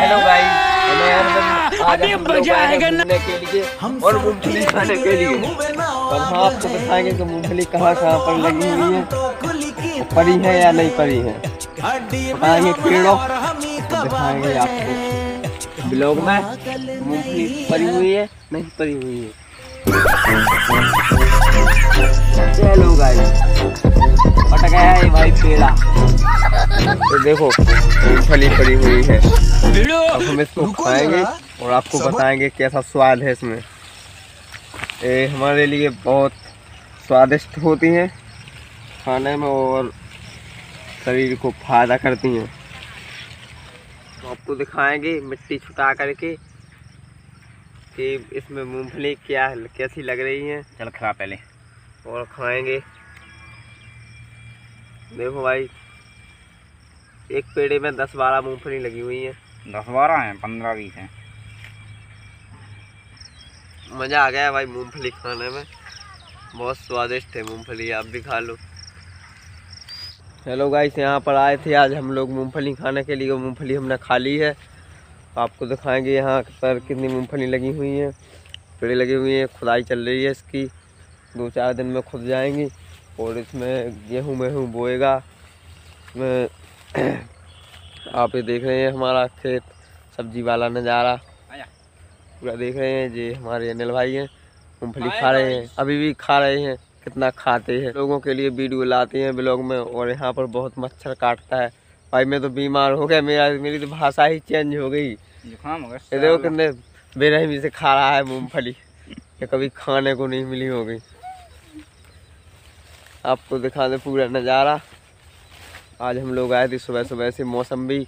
Hello भाई हमें अरविंद आज हम लोग आए हैं घूमने के लिए और मूंगफली खाने के लिए। और हम आपको बताएँगे कि मूंगफली कहाँ कहाँ पर लगी हुई है। परी है या नहीं परी है। बताएँगे पेड़ों तो दिखाएँगे आपको। ब्लॉग में मूंगफली परी हुई है नहीं परी हुई है। चलो गाइस पट गया है भाई पेड़ा। तो देखो मूंगफली पड़ी हुई है। अब हम इसको खाएँगे और आपको बताएँगे कैसा स्वाद है इसमें। ये हमारे लिए बहुत स्वादिष्ट होती हैं खाने में और शरीर को फ़ायदा करती हैं। तो आपको दिखाएँगे मिट्टी छुटा करके कि इसमें मूंगफली क्या कैसी लग रही है। चल खरा पहले। और खाएँगे। देखो भाई एक पेड़े में दस बारह मूंगफली लगी हुई है। दस बारह हैं, पंद्रह बीस हैं। मज़ा आ गया भाई मूंगफली खाने में। बहुत स्वादिष्ट है मूंगफली, आप भी खा लो। हेलो गाइस यहाँ पर आए थे आज हम लोग मूंगफली खाने के लिए। मूंगफली हमने खा ली है। आपको दिखाएँगे यहाँ पर कितनी मूंगफली लगी हुई है। पेड़ लगी हुई है, खुदाई चल रही है इसकी। दो चार दिन में खुद जाएँगी और इसमें गेहूँ वेहूँ बोएगा। इसमें आप ये देख रहे हैं हमारा खेत सब्ज़ी वाला नज़ारा। पूरा देख रहे हैं ये हमारे अनिल भाई हैं मूँगफली खा रहे हैं अभी भी खा रहे हैं कितना खाते हैं। लोगों के लिए वीडियो लाते हैं ब्लॉग में और यहाँ पर बहुत मच्छर काटता है। भाई मैं तो बीमार हो गया मेरा मेरी तो भाषा ही चेंज हो गई। जुकाम हो देखो कितने बेरहमी से खा रहा है मूंगफली। ये कभी खाने को नहीं मिली होगी। आपको दिखा दे पूरा नज़ारा। आज हम लोग आए थे सुबह सुबह से मौसम भी